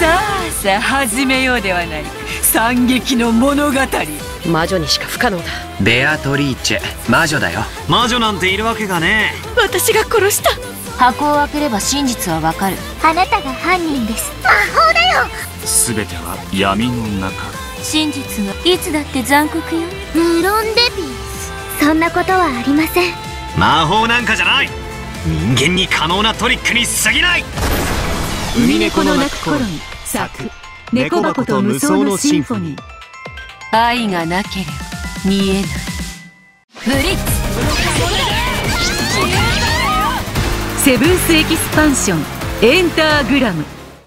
さあさあ始めようではない。惨劇の物語。魔女にしか不可能だ。ベアトリーチェ。魔女だよ。魔女なんているわけがね私が殺した。箱を開ければ真実はわかる。あなたが犯人です。魔法だよ。全ては闇の中。真実はいつだって残酷よ。無論デビーそんなことはありません。魔法なんかじゃない。人間に可能なトリックに過ぎない海猫の鳴く頃に作猫箱と無双のシンフォニー。愛がなければ見えない。ブリッツ。セブンスエキスパンション。エンターグラム。